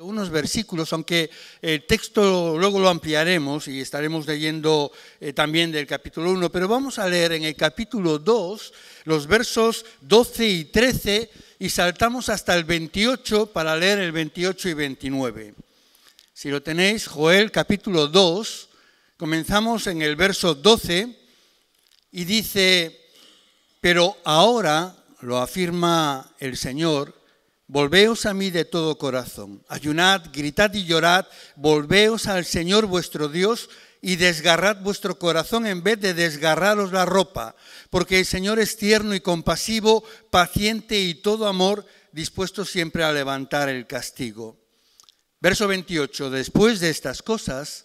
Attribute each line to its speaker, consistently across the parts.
Speaker 1: unos versículos, aunque el texto luego lo ampliaremos y estaremos leyendo eh, también del capítulo 1, pero vamos a leer en el capítulo 2 los versos 12 y 13 y saltamos hasta el 28 para leer el 28 y 29. Si lo tenéis, Joel capítulo 2, comenzamos en el verso 12 y dice, pero ahora, lo afirma el Señor, Volveos a mí de todo corazón. Ayunad, gritad y llorad. Volveos al Señor vuestro Dios y desgarrad vuestro corazón en vez de desgarraros la ropa. Porque el Señor es tierno y compasivo, paciente y todo amor, dispuesto siempre a levantar el castigo. Verso 28. Después de estas cosas,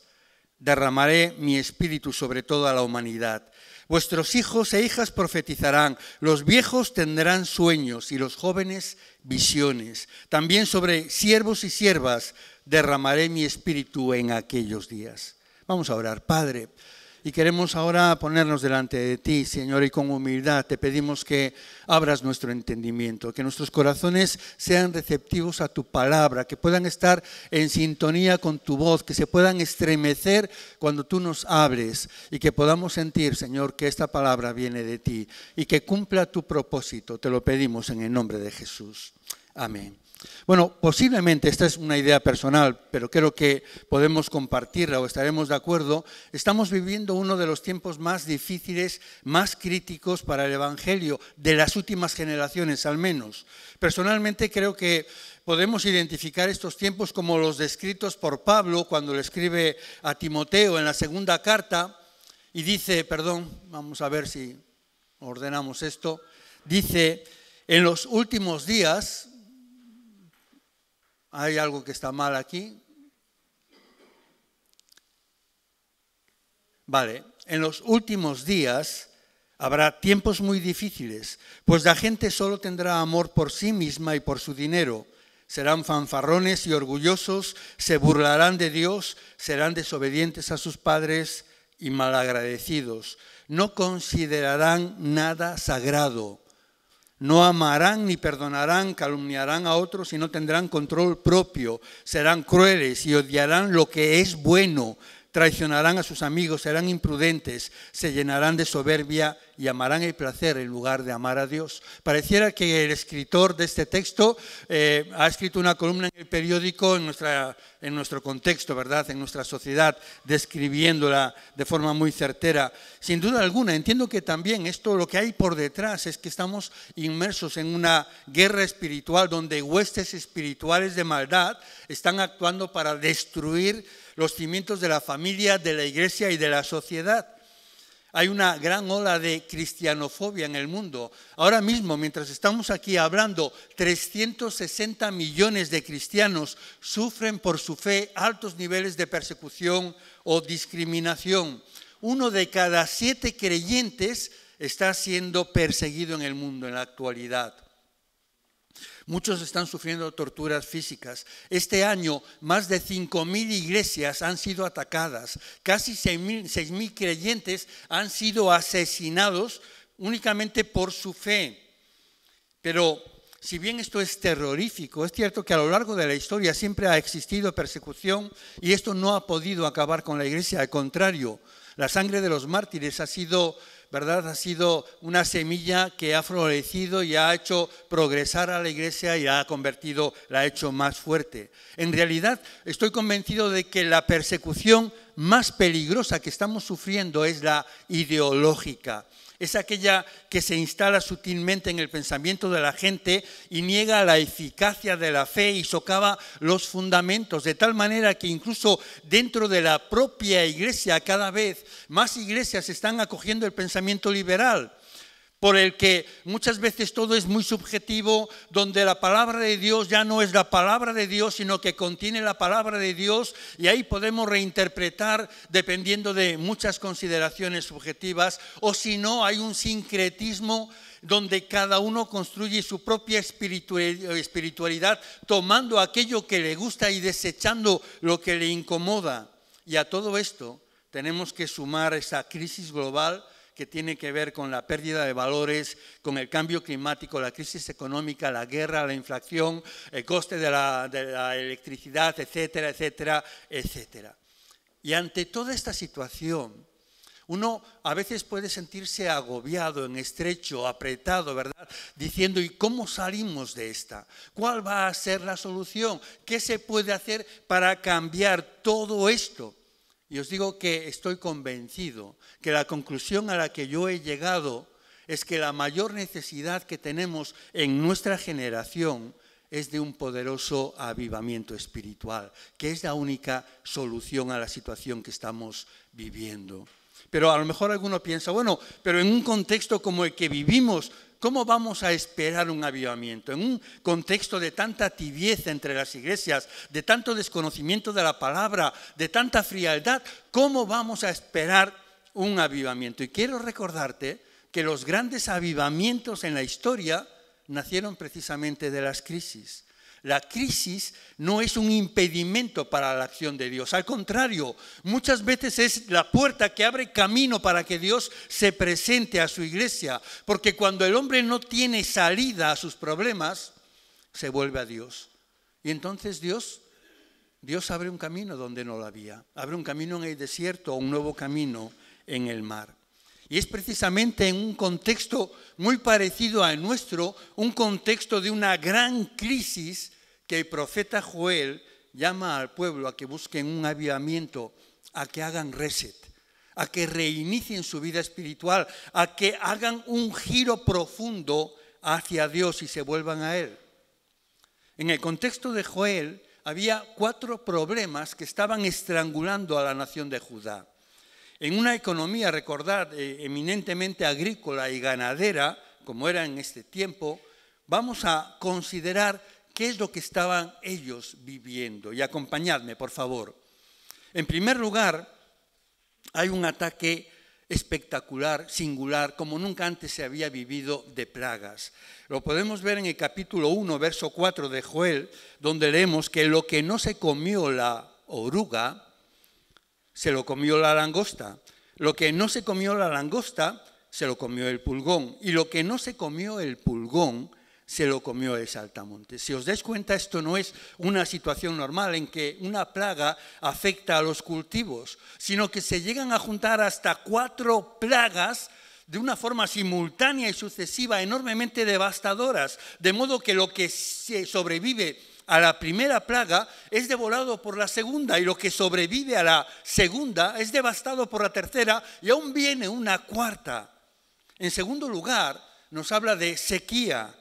Speaker 1: derramaré mi espíritu sobre toda la humanidad Vuestros hijos e hijas profetizarán, los viejos tendrán sueños y los jóvenes visiones. También sobre siervos y siervas derramaré mi espíritu en aquellos días. Vamos a orar, Padre. Y queremos ahora ponernos delante de ti, Señor, y con humildad te pedimos que abras nuestro entendimiento, que nuestros corazones sean receptivos a tu palabra, que puedan estar en sintonía con tu voz, que se puedan estremecer cuando tú nos hables y que podamos sentir, Señor, que esta palabra viene de ti y que cumpla tu propósito. Te lo pedimos en el nombre de Jesús. Amén. Bueno, posiblemente esta es una idea personal, pero creo que podemos compartirla o estaremos de acuerdo. Estamos viviendo uno de los tiempos más difíciles, más críticos para el Evangelio, de las últimas generaciones al menos. Personalmente creo que podemos identificar estos tiempos como los descritos por Pablo cuando le escribe a Timoteo en la segunda carta y dice, perdón, vamos a ver si ordenamos esto, dice, en los últimos días, hay algo que está mal aquí. Vale, en los últimos días habrá tiempos muy difíciles, pues la gente solo tendrá amor por sí misma y por su dinero. Serán fanfarrones y orgullosos, se burlarán de Dios, serán desobedientes a sus padres y malagradecidos. No considerarán nada sagrado no amarán ni perdonarán, calumniarán a otros y no tendrán control propio. Serán crueles y odiarán lo que es bueno. Traicionarán a sus amigos, serán imprudentes, se llenarán de soberbia y amarán el placer en lugar de amar a Dios. Pareciera que el escritor de este texto eh, ha escrito una columna en el periódico en, nuestra, en nuestro contexto, ¿verdad? En nuestra sociedad, describiéndola de forma muy certera. Sin duda alguna, entiendo que también esto lo que hay por detrás es que estamos inmersos en una guerra espiritual donde huestes espirituales de maldad están actuando para destruir los cimientos de la familia, de la iglesia y de la sociedad. Hay una gran ola de cristianofobia en el mundo. Ahora mismo, mientras estamos aquí hablando, 360 millones de cristianos sufren por su fe altos niveles de persecución o discriminación. Uno de cada siete creyentes está siendo perseguido en el mundo en la actualidad. Muchos están sufriendo torturas físicas. Este año más de 5.000 iglesias han sido atacadas. Casi 6.000 creyentes han sido asesinados únicamente por su fe. Pero si bien esto es terrorífico, es cierto que a lo largo de la historia siempre ha existido persecución y esto no ha podido acabar con la iglesia. Al contrario, la sangre de los mártires ha sido ¿verdad? Ha sido una semilla que ha florecido y ha hecho progresar a la iglesia y ha convertido, la ha hecho más fuerte. En realidad, estoy convencido de que la persecución más peligrosa que estamos sufriendo es la ideológica es aquella que se instala sutilmente en el pensamiento de la gente y niega la eficacia de la fe y socava los fundamentos, de tal manera que incluso dentro de la propia iglesia cada vez más iglesias están acogiendo el pensamiento liberal por el que muchas veces todo es muy subjetivo, donde la palabra de Dios ya no es la palabra de Dios, sino que contiene la palabra de Dios y ahí podemos reinterpretar dependiendo de muchas consideraciones subjetivas, o si no, hay un sincretismo donde cada uno construye su propia espiritualidad, tomando aquello que le gusta y desechando lo que le incomoda. Y a todo esto tenemos que sumar esa crisis global que tiene que ver con la pérdida de valores, con el cambio climático, la crisis económica, la guerra, la inflación, el coste de la, de la electricidad, etcétera, etcétera, etcétera. Y ante toda esta situación, uno a veces puede sentirse agobiado, en estrecho, apretado, ¿verdad? Diciendo, ¿y cómo salimos de esta? ¿Cuál va a ser la solución? ¿Qué se puede hacer para cambiar todo esto? Y os digo que estoy convencido que la conclusión a la que yo he llegado es que la mayor necesidad que tenemos en nuestra generación es de un poderoso avivamiento espiritual, que es la única solución a la situación que estamos viviendo. Pero a lo mejor alguno piensa, bueno, pero en un contexto como el que vivimos, ¿cómo vamos a esperar un avivamiento? En un contexto de tanta tibieza entre las iglesias, de tanto desconocimiento de la palabra, de tanta frialdad, ¿cómo vamos a esperar un avivamiento? Y quiero recordarte que los grandes avivamientos en la historia nacieron precisamente de las crisis. La crisis no es un impedimento para la acción de Dios. Al contrario, muchas veces es la puerta que abre camino para que Dios se presente a su iglesia. Porque cuando el hombre no tiene salida a sus problemas, se vuelve a Dios. Y entonces Dios, Dios abre un camino donde no lo había. Abre un camino en el desierto, un nuevo camino en el mar. Y es precisamente en un contexto muy parecido al nuestro, un contexto de una gran crisis, que el profeta Joel llama al pueblo a que busquen un avivamiento, a que hagan reset, a que reinicien su vida espiritual, a que hagan un giro profundo hacia Dios y se vuelvan a Él. En el contexto de Joel había cuatro problemas que estaban estrangulando a la nación de Judá. En una economía, recordad, eh, eminentemente agrícola y ganadera, como era en este tiempo, vamos a considerar qué es lo que estaban ellos viviendo. Y acompañadme, por favor. En primer lugar, hay un ataque espectacular, singular, como nunca antes se había vivido de plagas. Lo podemos ver en el capítulo 1, verso 4 de Joel, donde leemos que lo que no se comió la oruga, se lo comió la langosta. Lo que no se comió la langosta, se lo comió el pulgón. Y lo que no se comió el pulgón, se lo comió el saltamontes. Si os dais cuenta, esto no es una situación normal en que una plaga afecta a los cultivos, sino que se llegan a juntar hasta cuatro plagas de una forma simultánea y sucesiva, enormemente devastadoras, de modo que lo que sobrevive a la primera plaga es devorado por la segunda y lo que sobrevive a la segunda es devastado por la tercera y aún viene una cuarta. En segundo lugar, nos habla de sequía.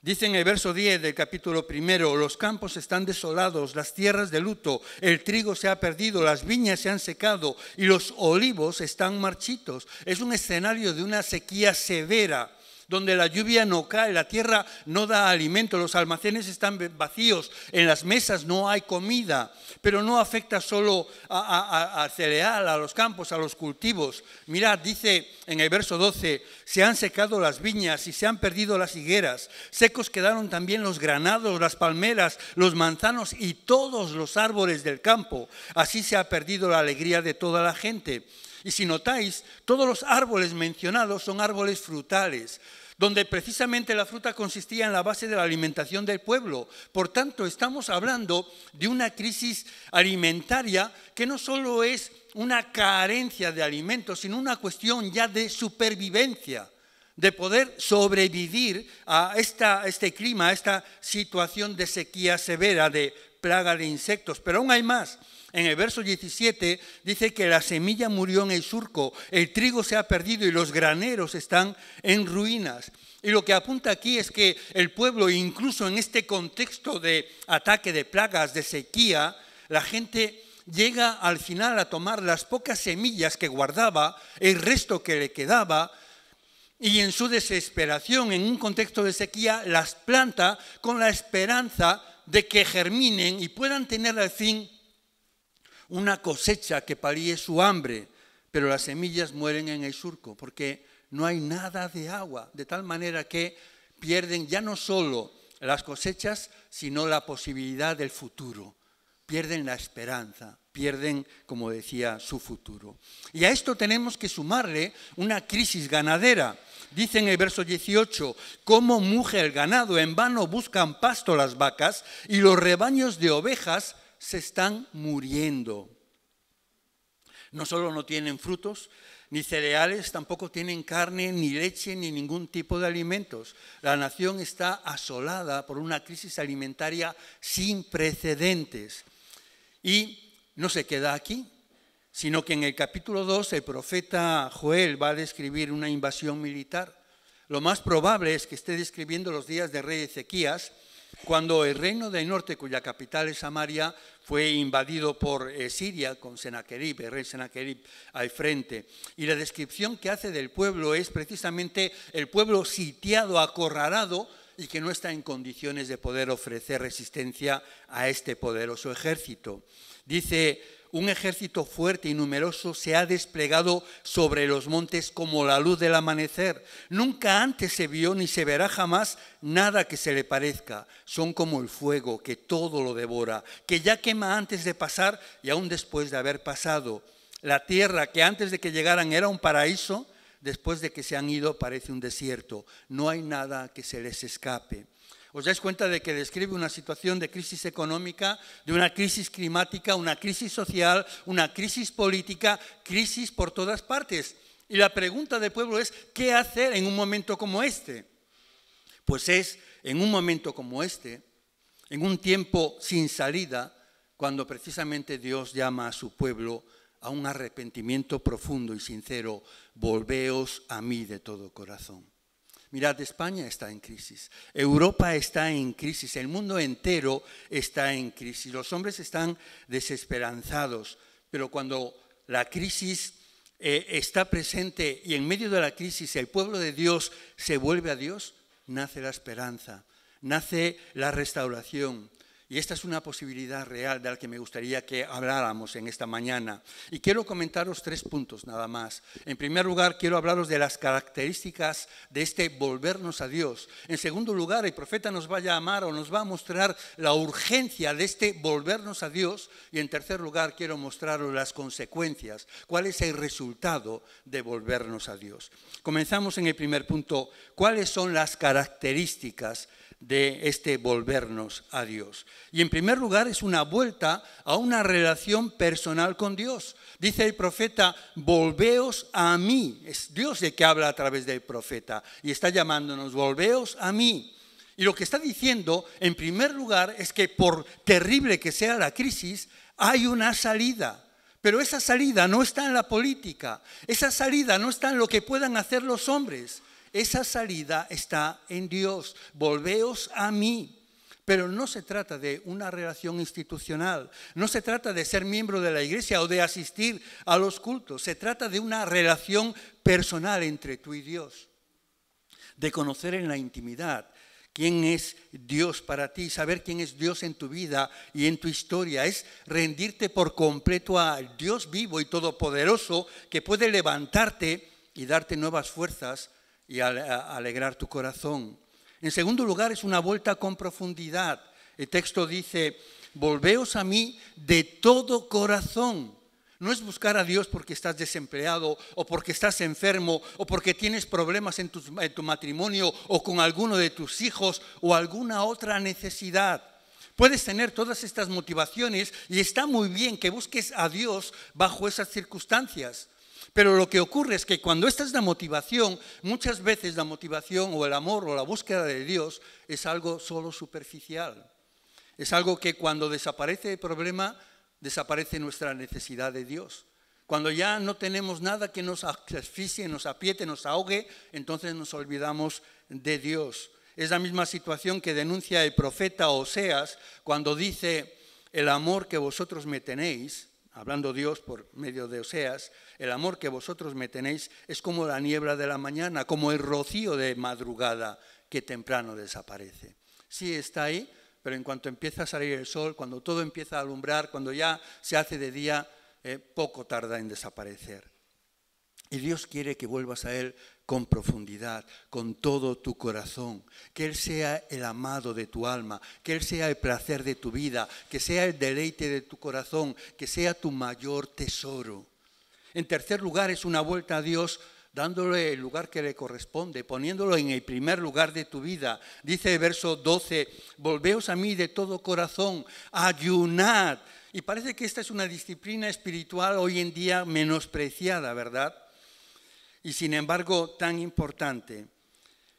Speaker 1: Dice en el verso 10 del capítulo primero, los campos están desolados, las tierras de luto, el trigo se ha perdido, las viñas se han secado y los olivos están marchitos. Es un escenario de una sequía severa donde la lluvia no cae, la tierra no da alimento, los almacenes están vacíos, en las mesas no hay comida, pero no afecta solo a, cereal, a los campos, a los cultivos. Mirad, dice en el verso 12, se han secado las viñas y se han perdido las higueras, secos quedaron también los granados, las palmeras, los manzanos y todos los árboles del campo. Así se ha perdido la alegría de toda la gente. Y si notáis, todos los árboles mencionados son árboles frutales, donde precisamente la fruta consistía en la base de la alimentación del pueblo. Por tanto, estamos hablando de una crisis alimentaria que no solo es una carencia de alimentos, sino una cuestión ya de supervivencia, de poder sobrevivir a este clima, a esta situación de sequía severa, de plaga de insectos. Pero aún hay más. En el verso 17 dice que la semilla murió en el surco, el trigo se ha perdido y los graneros están en ruinas. Y lo que apunta aquí es que el pueblo, incluso en este contexto de ataque de plagas, de sequía, la gente llega al final a tomar las pocas semillas que guardaba, el resto que le quedaba, y en su desesperación, en un contexto de sequía, las planta con la esperanza de que germinen y puedan tener al fin una cosecha que palíe su hambre, pero las semillas mueren en el surco porque no hay nada de agua, de tal manera que pierden ya no solo las cosechas, sino la posibilidad del futuro. pierden la esperanza, pierden, como decía, su futuro. Y a esto tenemos que sumarle una crisis ganadera. Dice en el verso 18, cómo muge el ganado, en vano buscan pasto las vacas y los rebaños de ovejas se están muriendo. No solo no tienen frutos, ni cereales, tampoco tienen carne, ni leche, ni ningún tipo de alimentos. La nación está asolada por una crisis alimentaria sin precedentes. Y no se queda aquí, sino que en el capítulo 2 el profeta Joel va a describir una invasión militar. Lo más probable es que esté describiendo los días de rey Ezequías, cuando el reino del norte, cuya capital es Samaria, fue invadido por eh, Siria con Senaquerib, el rey Senaquerib al frente. Y la descripción que hace del pueblo es precisamente el pueblo sitiado, acorralado y que no está en condiciones de poder ofrecer resistencia a este poderoso ejército. Dice un ejército fuerte y numeroso se ha desplegado sobre los montes como la luz del amanecer. Nunca antes se vio ni se verá jamás nada que se le parezca. Son como el fuego que todo lo devora, que ya quema antes de pasar y aún después de haber pasado. La tierra que antes de que llegaran era un paraíso, después de que se han ido parece un desierto. No hay nada que se les escape. ¿Os dais cuenta de que describe una situación de crisis económica, de una crisis climática, una crisis social, una crisis política, crisis por todas partes? Y la pregunta del pueblo es, ¿qué hacer en un momento como este? Pues es en un momento como este, en un tiempo sin salida, cuando precisamente Dios llama a su pueblo a un arrepentimiento profundo y sincero, volveos a mí de todo corazón. Mirad, España está en crisis, Europa está en crisis, el mundo entero está en crisis, los hombres están desesperanzados, pero cuando la crisis eh, está presente y en medio de la crisis el pueblo de Dios se vuelve a Dios, nace la esperanza, nace la restauración, y esta es una posibilidad real de la que me gustaría que habláramos en esta mañana. Y quiero comentaros tres puntos nada más. En primer lugar, quiero hablaros de las características de este volvernos a Dios. En segundo lugar, el profeta nos va a llamar o nos va a mostrar la urgencia de este volvernos a Dios. Y en tercer lugar, quiero mostraros las consecuencias, cuál es el resultado de volvernos a Dios. Comenzamos en el primer punto. ¿Cuáles son las características de este volvernos a Dios. Y en primer lugar es una vuelta a una relación personal con Dios. Dice el profeta, volveos a mí. Es Dios el que habla a través del profeta y está llamándonos, volveos a mí. Y lo que está diciendo, en primer lugar, es que por terrible que sea la crisis, hay una salida. Pero esa salida no está en la política, esa salida no está en lo que puedan hacer los hombres, esa salida está en Dios. Volveos a mí. Pero no se trata de una relación institucional, no se trata de ser miembro de la iglesia o de asistir a los cultos, se trata de una relación personal entre tú y Dios, de conocer en la intimidad quién es Dios para ti, saber quién es Dios en tu vida y en tu historia, es rendirte por completo al Dios vivo y todopoderoso que puede levantarte y darte nuevas fuerzas y alegrar tu corazón. En segundo lugar, es una vuelta con profundidad. El texto dice, volveos a mí de todo corazón. No es buscar a Dios porque estás desempleado o porque estás enfermo o porque tienes problemas en tu, matrimonio o con alguno de tus hijos o alguna otra necesidad. Puedes tener todas estas motivaciones y está muy bien que busques a Dios bajo esas circunstancias. Pero lo que ocurre es que cuando esta es la motivación, muchas veces la motivación o el amor o la búsqueda de Dios es algo solo superficial. Es algo que cuando desaparece el problema, desaparece nuestra necesidad de Dios. Cuando ya no tenemos nada que nos asfixie, nos apriete, nos ahogue, entonces nos olvidamos de Dios. Es la misma situación que denuncia el profeta Oseas cuando dice, el amor que vosotros me tenéis hablando Dios por medio de Oseas, el amor que vosotros me tenéis es como la niebla de la mañana, como el rocío de madrugada que temprano desaparece. Sí está ahí, pero en cuanto empieza a salir el sol, cuando todo empieza a alumbrar, cuando ya se hace de día, eh, poco tarda en desaparecer. Y Dios quiere que vuelvas a Él con profundidad, con todo tu corazón, que Él sea el amado de tu alma, que Él sea el placer de tu vida, que sea el deleite de tu corazón, que sea tu mayor tesoro. En tercer lugar, es una vuelta a Dios dándole el lugar que le corresponde, poniéndolo en el primer lugar de tu vida. Dice el verso 12, volveos a mí de todo corazón, ayunad. Y parece que esta es una disciplina espiritual hoy en día menospreciada, ¿verdad? Y sin embargo tan importante.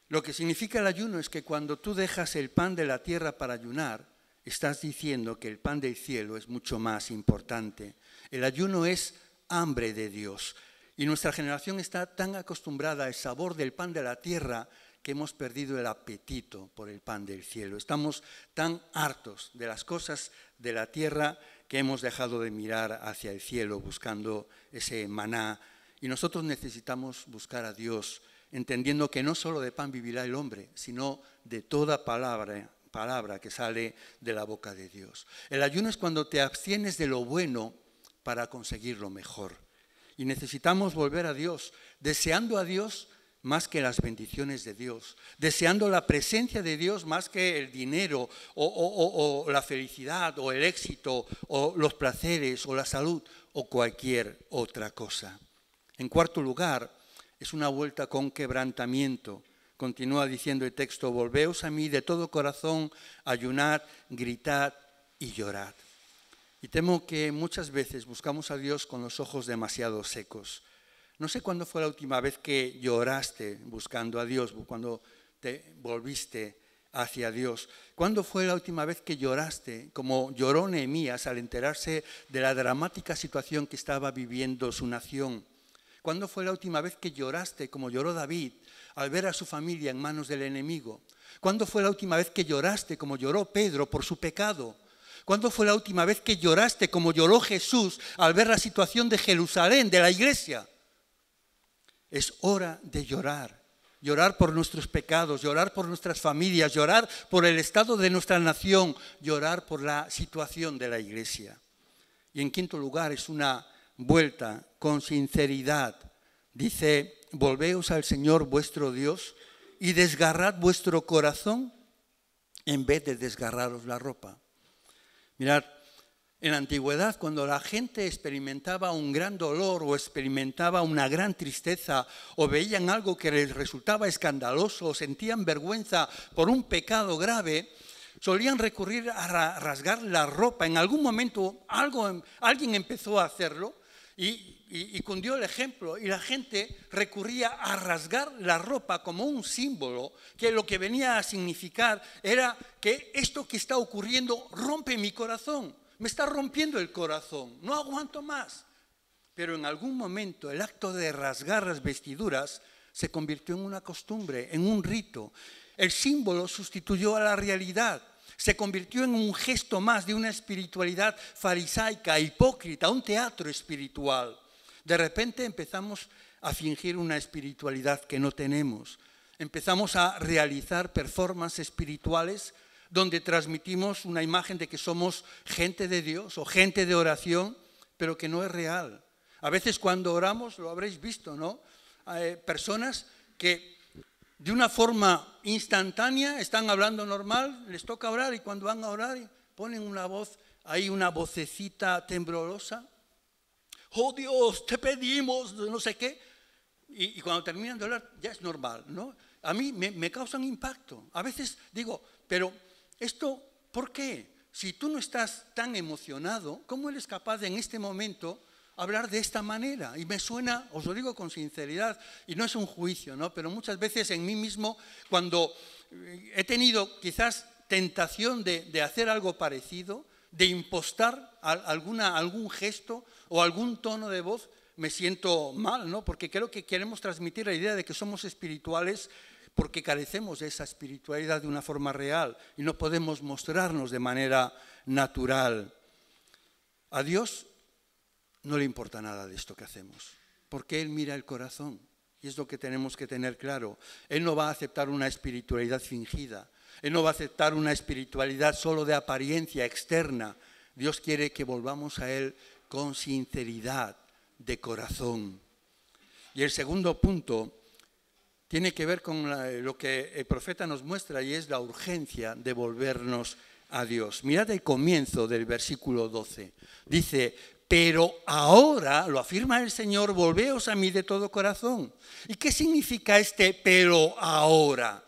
Speaker 1: Lo que significa el ayuno es que cuando tú dejas el pan de la tierra para ayunar, estás diciendo que el pan del cielo es mucho más importante. El ayuno es hambre de Dios. Y nuestra generación está tan acostumbrada al sabor del pan de la tierra que hemos perdido el apetito por el pan del cielo. Estamos tan hartos de las cosas de la tierra que hemos dejado de mirar hacia el cielo buscando ese maná y nosotros necesitamos buscar a Dios, entendiendo que no solo de pan vivirá el hombre, sino de toda palabra, palabra que sale de la boca de Dios. El ayuno es cuando te abstienes de lo bueno para conseguir lo mejor. Y necesitamos volver a Dios, deseando a Dios más que las bendiciones de Dios, deseando la presencia de Dios más que el dinero o, o, la felicidad o el éxito o los placeres o la salud o cualquier otra cosa. En cuarto lugar, es una vuelta con quebrantamiento. Continúa diciendo el texto, volveos a mí de todo corazón, ayunad, gritad y llorad. Y temo que muchas veces buscamos a Dios con los ojos demasiado secos. No sé cuándo fue la última vez que lloraste buscando a Dios, cuando te volviste hacia Dios. ¿Cuándo fue la última vez que lloraste, como lloró Nehemías al enterarse de la dramática situación que estaba viviendo su nación? ¿Cuándo fue la última vez que lloraste como lloró David al ver a su familia en manos del enemigo? ¿Cuándo fue la última vez que lloraste como lloró Pedro por su pecado? ¿Cuándo fue la última vez que lloraste como lloró Jesús al ver la situación de Jerusalén, de la iglesia? Es hora de llorar. Llorar por nuestros pecados, llorar por nuestras familias, llorar por el estado de nuestra nación, llorar por la situación de la iglesia. Y en quinto lugar es una vuelta con sinceridad. Dice, volveos al Señor vuestro Dios y desgarrad vuestro corazón en vez de desgarraros la ropa. Mirad, en la antigüedad, cuando la gente experimentaba un gran dolor o experimentaba una gran tristeza o veían algo que les resultaba escandaloso o sentían vergüenza por un pecado grave, solían recurrir a rasgar la ropa. En algún momento algo, alguien empezó a hacerlo y, cundió el ejemplo y la gente recurría a rasgar la ropa como un símbolo que lo que venía a significar era que esto que está ocurriendo rompe mi corazón, me está rompiendo el corazón, no aguanto más. Pero en algún momento el acto de rasgar las vestiduras se convirtió en una costumbre, en un rito. El símbolo sustituyó a la realidad se convirtió en un gesto más de una espiritualidad farisaica, hipócrita, un teatro espiritual. De repente empezamos a fingir una espiritualidad que no tenemos. Empezamos a realizar performances espirituales donde transmitimos una imagen de que somos gente de Dios o gente de oración, pero que no es real. A veces cuando oramos, lo habréis visto, ¿no? Hay personas que de una forma instantánea, están hablando normal, les toca orar y cuando van a orar ponen una voz, hay una vocecita temblorosa. Oh Dios, te pedimos, no sé qué. Y, cuando terminan de orar ya es normal, ¿no? A mí me, me causan impacto. A veces digo, pero esto, ¿por qué? Si tú no estás tan emocionado, ¿cómo eres capaz de en este momento hablar de esta manera. Y me suena, os lo digo con sinceridad, y no es un juicio, ¿no? pero muchas veces en mí mismo, cuando eh, he tenido quizás tentación de, hacer algo parecido, de impostar alguna, algún gesto o algún tono de voz, me siento mal, ¿no? porque creo que queremos transmitir la idea de que somos espirituales porque carecemos de esa espiritualidad de una forma real y no podemos mostrarnos de manera natural. A Dios no le importa nada de esto que hacemos, porque Él mira el corazón. Y es lo que tenemos que tener claro. Él no va a aceptar una espiritualidad fingida. Él no va a aceptar una espiritualidad solo de apariencia externa. Dios quiere que volvamos a Él con sinceridad de corazón. Y el segundo punto tiene que ver con lo que el profeta nos muestra y es la urgencia de volvernos a Dios. Mirad el comienzo del versículo 12. Dice, pero ahora, lo afirma el Señor, volveos a mí de todo corazón. ¿Y qué significa este pero ahora?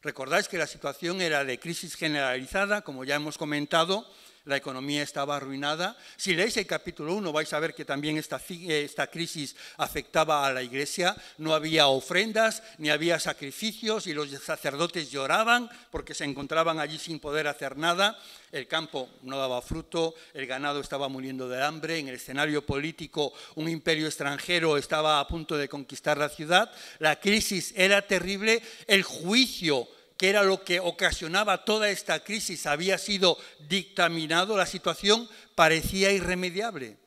Speaker 1: Recordáis que la situación era de crisis generalizada, como ya hemos comentado, la economía estaba arruinada. Si leéis el capítulo 1 vais a ver que también esta, esta crisis afectaba a la iglesia. No había ofrendas, ni había sacrificios y los sacerdotes lloraban porque se encontraban allí sin poder hacer nada. El campo no daba fruto, el ganado estaba muriendo de hambre, en el escenario político un imperio extranjero estaba a punto de conquistar la ciudad, la crisis era terrible, el juicio que era lo que ocasionaba toda esta crisis, había sido dictaminado, la situación parecía irremediable.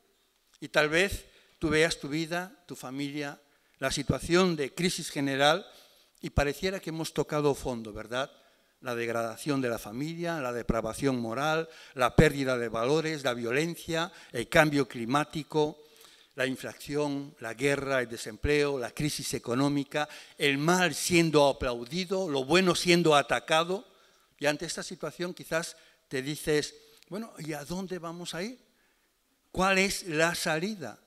Speaker 1: Y tal vez tú veas tu vida, tu familia, la situación de crisis general y pareciera que hemos tocado fondo, ¿verdad? La degradación de la familia, la depravación moral, la pérdida de valores, la violencia, el cambio climático, la inflación, la guerra, el desempleo, la crisis económica, el mal siendo aplaudido, lo bueno siendo atacado. Y ante esta situación quizás te dices, bueno, ¿y a dónde vamos a ir? ¿Cuál es la salida?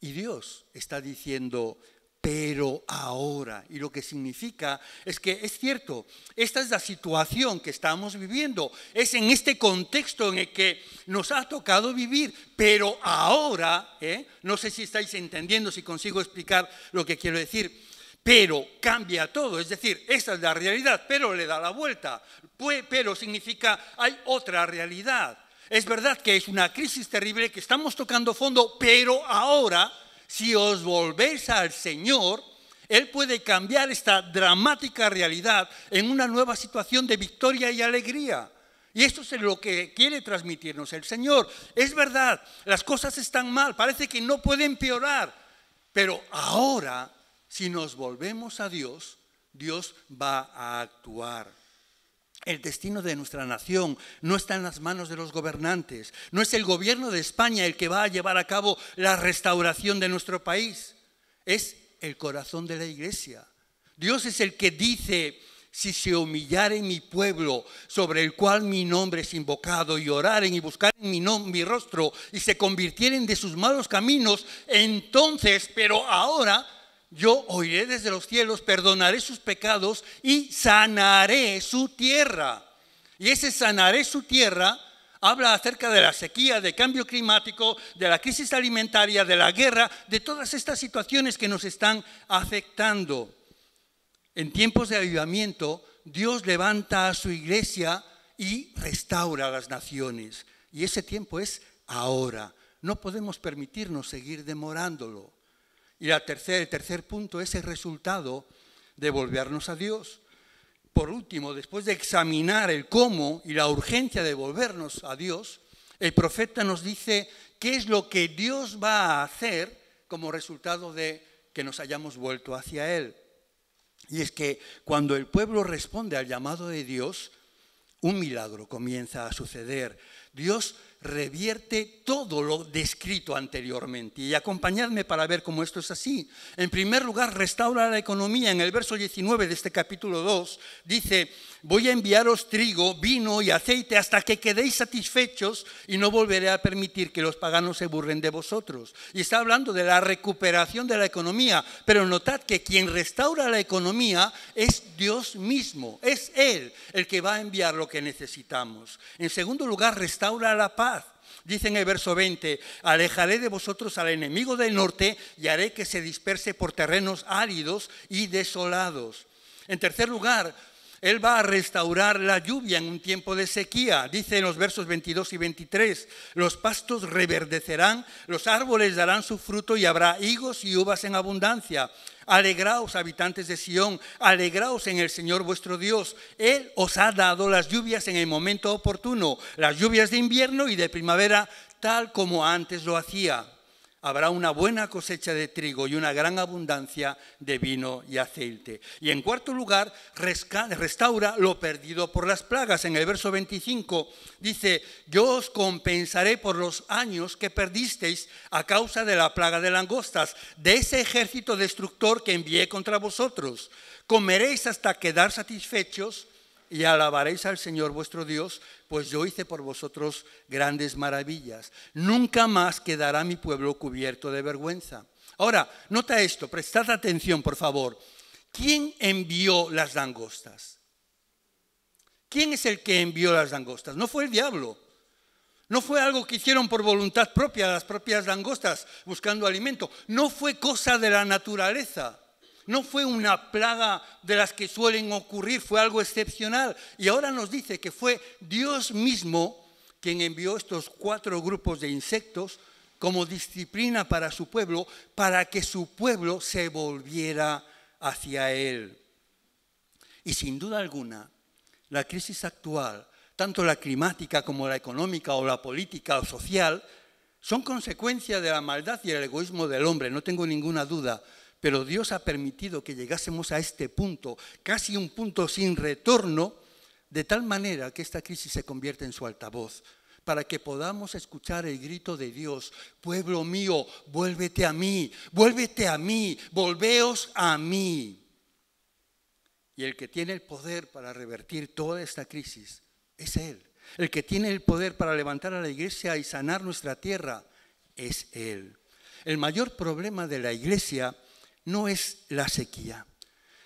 Speaker 1: Y Dios está diciendo, pero ahora. Y lo que significa es que es cierto, esta es la situación que estamos viviendo, es en este contexto en el que nos ha tocado vivir, pero ahora, ¿eh? no sé si estáis entendiendo, si consigo explicar lo que quiero decir, pero cambia todo, es decir, esta es la realidad, pero le da la vuelta, pero significa hay otra realidad. Es verdad que es una crisis terrible, que estamos tocando fondo, pero ahora si os volvéis al Señor, Él puede cambiar esta dramática realidad en una nueva situación de victoria y alegría. Y esto es lo que quiere transmitirnos el Señor. Es verdad, las cosas están mal, parece que no pueden empeorar, pero ahora, si nos volvemos a Dios, Dios va a actuar. El destino de nuestra nación no está en las manos de los gobernantes. No es el gobierno de España el que va a llevar a cabo la restauración de nuestro país. Es el corazón de la iglesia. Dios es el que dice, si se humillare mi pueblo, sobre el cual mi nombre es invocado, y oraren y buscaren mi, mi rostro, y se convirtieren de sus malos caminos, entonces, pero ahora yo oiré desde los cielos, perdonaré sus pecados y sanaré su tierra. Y ese sanaré su tierra habla acerca de la sequía, de cambio climático, de la crisis alimentaria, de la guerra, de todas estas situaciones que nos están afectando. En tiempos de avivamiento, Dios levanta a su iglesia y restaura las naciones. Y ese tiempo es ahora. No podemos permitirnos seguir demorándolo. Y el tercer punto es el resultado de volvernos a Dios. Por último, después de examinar el cómo y la urgencia de volvernos a Dios, el profeta nos dice qué es lo que Dios va a hacer como resultado de que nos hayamos vuelto hacia Él. Y es que cuando el pueblo responde al llamado de Dios, un milagro comienza a suceder. Dios revierte todo lo descrito anteriormente. Y acompañadme para ver cómo esto es así. En primer lugar, restaura la economía. En el verso 19 de este capítulo 2 dice, voy a enviaros trigo, vino y aceite hasta que quedéis satisfechos y no volveré a permitir que los paganos se burren de vosotros. Y está hablando de la recuperación de la economía. Pero notad que quien restaura la economía es Dios mismo. Es Él el que va a enviar lo que necesitamos. En segundo lugar, restaura la paz. Dice en el verso 20, alejaré de vosotros al enemigo del norte y haré que se disperse por terrenos áridos y desolados. En tercer lugar, él va a restaurar la lluvia en un tiempo de sequía. Dice en los versos 22 y 23, los pastos reverdecerán, los árboles darán su fruto y habrá higos y uvas en abundancia. Alegraos, habitantes de Sión, alegraos en el Señor vuestro Dios. Él os ha dado las lluvias en el momento oportuno, las lluvias de invierno y de primavera, tal como antes lo hacía habrá una buena cosecha de trigo y una gran abundancia de vino y aceite. Y en cuarto lugar, restaura lo perdido por las plagas. En el verso 25 dice, yo os compensaré por los años que perdisteis a causa de la plaga de langostas, de ese ejército destructor que envié contra vosotros comeréis hasta quedar satisfechos y alabaréis al Señor vuestro Dios, pues yo hice por vosotros grandes maravillas. Nunca más quedará mi pueblo cubierto de vergüenza. Ahora, nota esto, prestad atención, por favor. ¿Quién envió las langostas? ¿Quién es el que envió las langostas? No fue el diablo. No fue algo que hicieron por voluntad propia las propias langostas buscando alimento. No fue cosa de la naturaleza. No fue una plaga de las que suelen ocurrir, fue algo excepcional. Y ahora nos dice que fue Dios mismo quien envió estos cuatro grupos de insectos como disciplina para su pueblo, para que su pueblo se volviera hacia Él. Y sin duda alguna, la crisis actual, tanto la climática como la económica o la política o social, son consecuencia de la maldad y el egoísmo del hombre, no tengo ninguna duda. Pero Dios ha permitido que llegásemos a este punto, casi un punto sin retorno, de tal manera que esta crisis se convierte en su altavoz, para que podamos escuchar el grito de Dios, pueblo mío, vuélvete a mí, vuélvete a mí, volveos a mí. Y el que tiene el poder para revertir toda esta crisis es Él. El que tiene el poder para levantar a la iglesia y sanar nuestra tierra es Él. El mayor problema de la iglesia no es la sequía,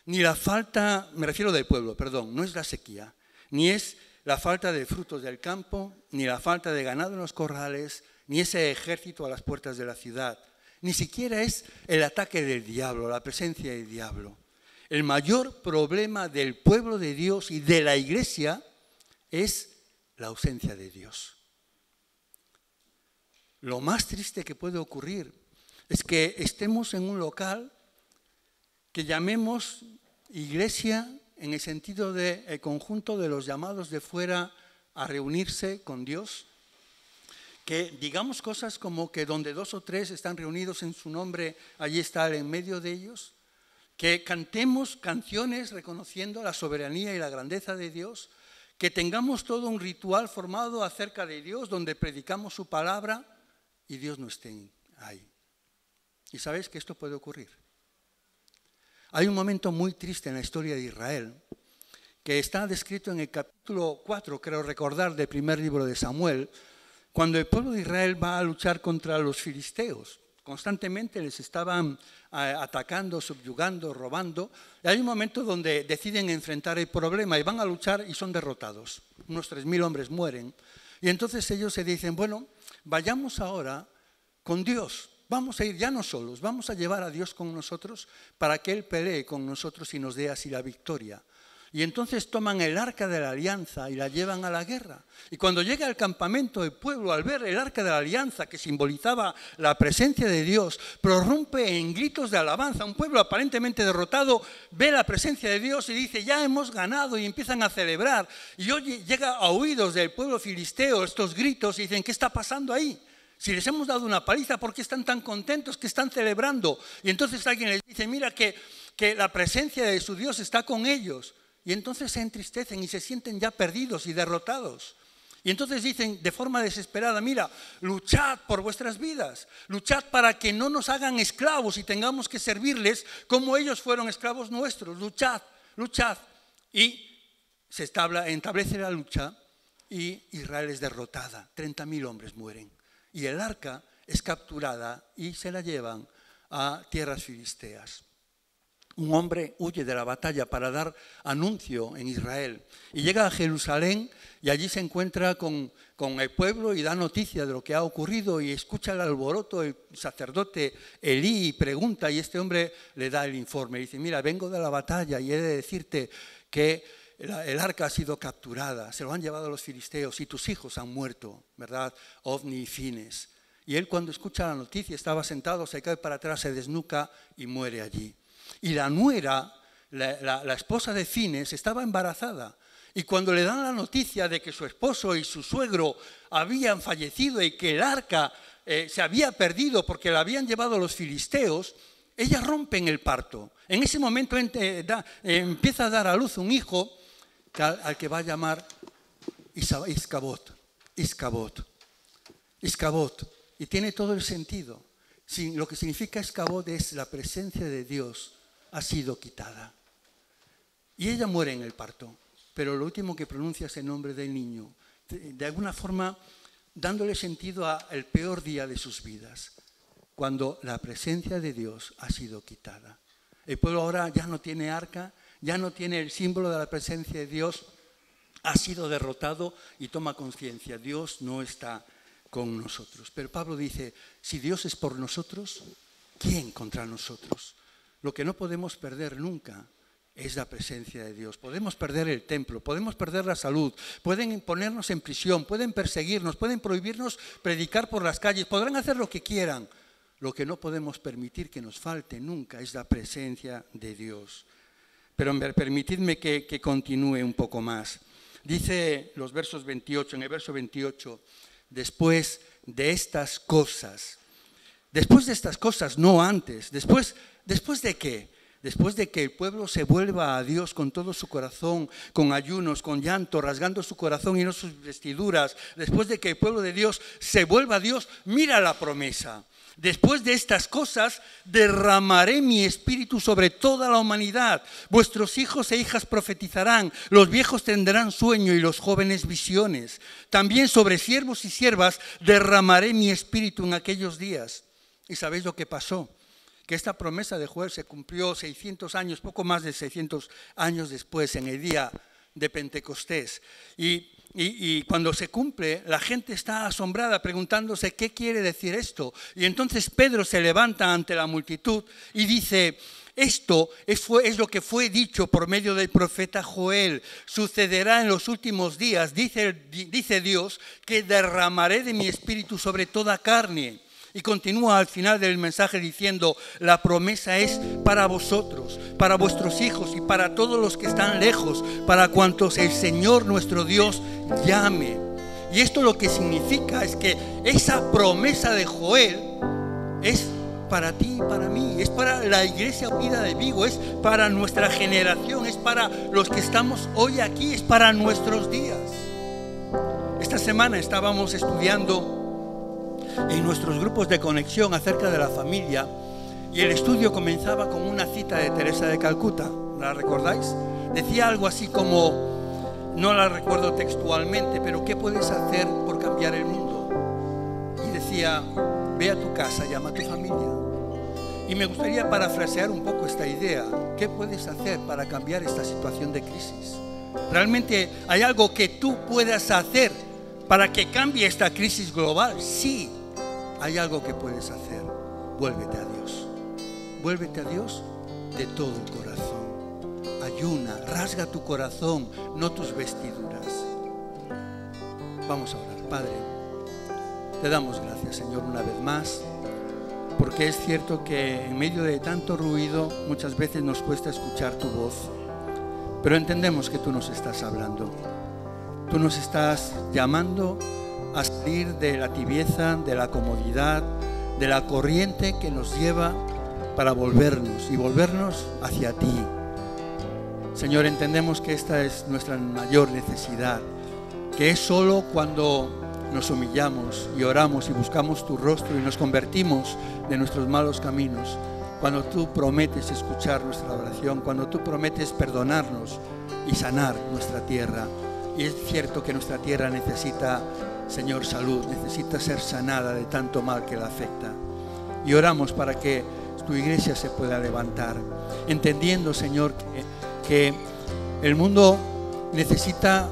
Speaker 1: ni la falta, me refiero del pueblo, perdón, no es la sequía, ni es la falta de frutos del campo, ni la falta de ganado en los corrales, ni ese ejército a las puertas de la ciudad, ni siquiera es el ataque del diablo, la presencia del diablo. El mayor problema del pueblo de Dios y de la iglesia es la ausencia de Dios. Lo más triste que puede ocurrir es que estemos en un local que llamemos iglesia en el sentido de el conjunto de los llamados de fuera a reunirse con Dios, que digamos cosas como que donde dos o tres están reunidos en su nombre, allí está en medio de ellos, que cantemos canciones reconociendo la soberanía y la grandeza de Dios, que tengamos todo un ritual formado acerca de Dios donde predicamos su palabra y Dios no esté ahí. Y sabes que esto puede ocurrir. Hay un momento muy triste en la historia de Israel que está descrito en el capítulo 4, creo recordar, del primer libro de Samuel, cuando el pueblo de Israel va a luchar contra los filisteos. Constantemente les estaban eh, atacando, subyugando, robando. Y hay un momento donde deciden enfrentar el problema y van a luchar y son derrotados. Unos 3.000 hombres mueren. Y entonces ellos se dicen, bueno, vayamos ahora con Dios. Vamos a ir ya no solos, vamos a llevar a Dios con nosotros para que Él pelee con nosotros y nos dé así la victoria. Y entonces toman el arca de la alianza y la llevan a la guerra. Y cuando llega al campamento el pueblo, al ver el arca de la alianza que simbolizaba la presencia de Dios, prorrumpe en gritos de alabanza. Un pueblo aparentemente derrotado ve la presencia de Dios y dice, ya hemos ganado y empiezan a celebrar. Y hoy llega a oídos del pueblo filisteo estos gritos y dicen, ¿qué está pasando ahí? Si les hemos dado una paliza, ¿por qué están tan contentos que están celebrando? Y entonces alguien les dice, mira que, que la presencia de su Dios está con ellos. Y entonces se entristecen y se sienten ya perdidos y derrotados. Y entonces dicen de forma desesperada, mira, luchad por vuestras vidas, luchad para que no nos hagan esclavos y tengamos que servirles como ellos fueron esclavos nuestros, luchad, luchad. Y se establece la lucha y Israel es derrotada, 30.000 hombres mueren y el arca es capturada y se la llevan a tierras filisteas. Un hombre huye de la batalla para dar anuncio en Israel y llega a Jerusalén y allí se encuentra con, con, el pueblo y da noticia de lo que ha ocurrido y escucha el alboroto, el sacerdote Elí pregunta y este hombre le da el informe. dice, mira, vengo de la batalla y he de decirte que el arca ha sido capturada, se lo han llevado los filisteos y tus hijos han muerto, ¿verdad? Ovni y Fines. Y él cuando escucha la noticia estaba sentado, se cae para atrás, se desnuca y muere allí. Y la nuera, la, esposa de Fines, estaba embarazada. Y cuando le dan la noticia de que su esposo y su suegro habían fallecido y que el arca eh, se había perdido porque la habían llevado los filisteos, ella rompe en el parto. En ese momento eh, empieza a dar a luz un hijo al que va a llamar Iscabot, Iscabot, Iscabot. Y tiene todo el sentido. Lo que significa Iscabot es la presencia de Dios ha sido quitada. Y ella muere en el parto, pero lo último que pronuncia es el nombre del niño, de, alguna forma dándole sentido al peor día de sus vidas, cuando la presencia de Dios ha sido quitada. El pueblo ahora ya no tiene arca, ya no tiene el símbolo de la presencia de Dios, ha sido derrotado y toma conciencia, Dios no está con nosotros. Pero Pablo dice, si Dios es por nosotros, ¿quién contra nosotros? Lo que no podemos perder nunca es la presencia de Dios. Podemos perder el templo, podemos perder la salud, pueden ponernos en prisión, pueden perseguirnos, pueden prohibirnos predicar por las calles, podrán hacer lo que quieran. Lo que no podemos permitir que nos falte nunca es la presencia de Dios. Pero permitidme que, continúe un poco más. Dice los versos 28, en el verso 28, después de estas cosas, después de estas cosas, no antes, después, después de qué? Después de que el pueblo se vuelva a Dios con todo su corazón, con ayunos, con llanto, rasgando su corazón y no sus vestiduras, después de que el pueblo de Dios se vuelva a Dios, mira la promesa. Después de estas cosas, derramaré mi espíritu sobre toda la humanidad. Vuestros hijos e hijas profetizarán, los viejos tendrán sueño y los jóvenes visiones. También sobre siervos y siervas derramaré mi espíritu en aquellos días. ¿Y sabéis lo que pasó? que esta promesa de Joel se cumplió 600 años, poco más de 600 años después, en el día de Pentecostés. Y, cuando se cumple, la gente está asombrada preguntándose qué quiere decir esto. Y entonces Pedro se levanta ante la multitud y dice, esto es, es, lo que fue dicho por medio del profeta Joel. Sucederá en los últimos días, dice, dice Dios, que derramaré de mi espíritu sobre toda carne. Y continúa al final del mensaje diciendo, la promesa es para vosotros, para vuestros hijos y para todos los que están lejos, para cuantos el Señor nuestro Dios llame. Y esto lo que significa es que esa promesa de Joel es para ti y para mí, es para la iglesia unida de Vigo, es para nuestra generación, es para los que estamos hoy aquí, es para nuestros días. Esta semana estábamos estudiando en nuestros grupos de conexión acerca de la familia y el estudio comenzaba con una cita de Teresa de Calcuta. ¿La recordáis? Decía algo así como, no la recuerdo textualmente, pero ¿qué puedes hacer por cambiar el mundo? Y decía, ve a tu casa, llama a tu familia. Y me gustaría parafrasear un poco esta idea. ¿Qué puedes hacer para cambiar esta situación de crisis? ¿Realmente hay algo que tú puedas hacer para que cambie esta crisis global? Sí, hay algo que puedes hacer. Vuélvete a Dios. Vuélvete a Dios de todo corazón. Ayuna, rasga tu corazón, no tus vestiduras. Vamos a orar. Padre, te damos gracias, Señor, una vez más, porque es cierto que en medio de tanto ruido muchas veces nos cuesta escuchar tu voz, pero entendemos que tú nos estás hablando. Tú nos estás llamando a salir de la tibieza, de la comodidad, de la corriente que nos lleva para volvernos y volvernos hacia ti. Señor, entendemos que esta es nuestra mayor necesidad, que es solo cuando nos humillamos y oramos y buscamos tu rostro y nos convertimos de nuestros malos caminos, cuando tú prometes escuchar nuestra oración, cuando tú prometes perdonarnos y sanar nuestra tierra. Y es cierto que nuestra tierra necesita Señor, salud, necesita ser sanada de tanto mal que la afecta. Y oramos para que tu iglesia se pueda levantar, entendiendo, Señor, que, el mundo necesita,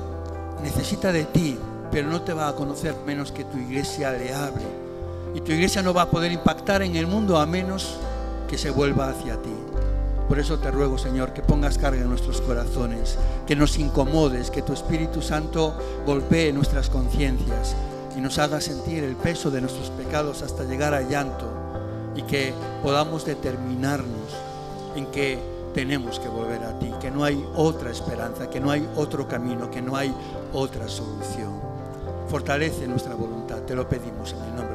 Speaker 1: necesita de ti, pero no te va a conocer menos que tu iglesia le hable. Y tu iglesia no va a poder impactar en el mundo a menos que se vuelva hacia ti. Por eso te ruego, Señor, que pongas carga en nuestros corazones, que nos incomodes, que tu Espíritu Santo golpee nuestras conciencias y nos haga sentir el peso de nuestros pecados hasta llegar a llanto y que podamos determinarnos en que tenemos que volver a ti, que no hay otra esperanza, que no hay otro camino, que no hay otra solución. Fortalece nuestra voluntad, te lo pedimos en el nombre.